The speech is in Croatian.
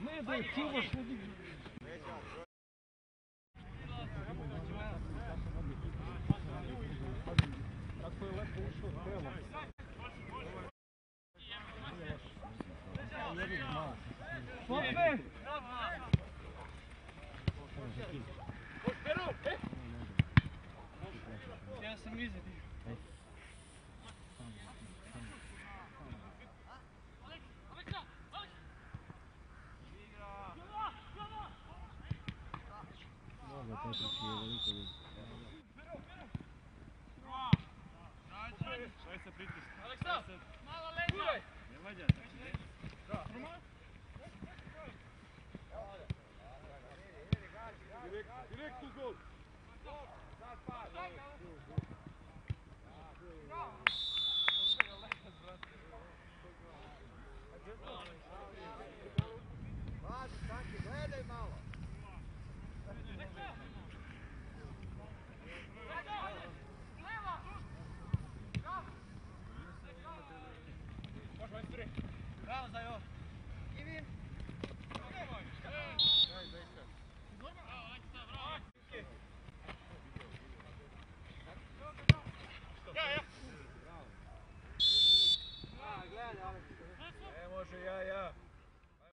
Ne da je ljudi. Kako je lepo ušao telo. Pope! Ja sam otići je veliko je. Se pritisni. Aleksa, malo leđa. Ne vađa. Direkt u gol. Sad pa. Bravo. Važi, gledaj malo. Porsche, yeah, yeah.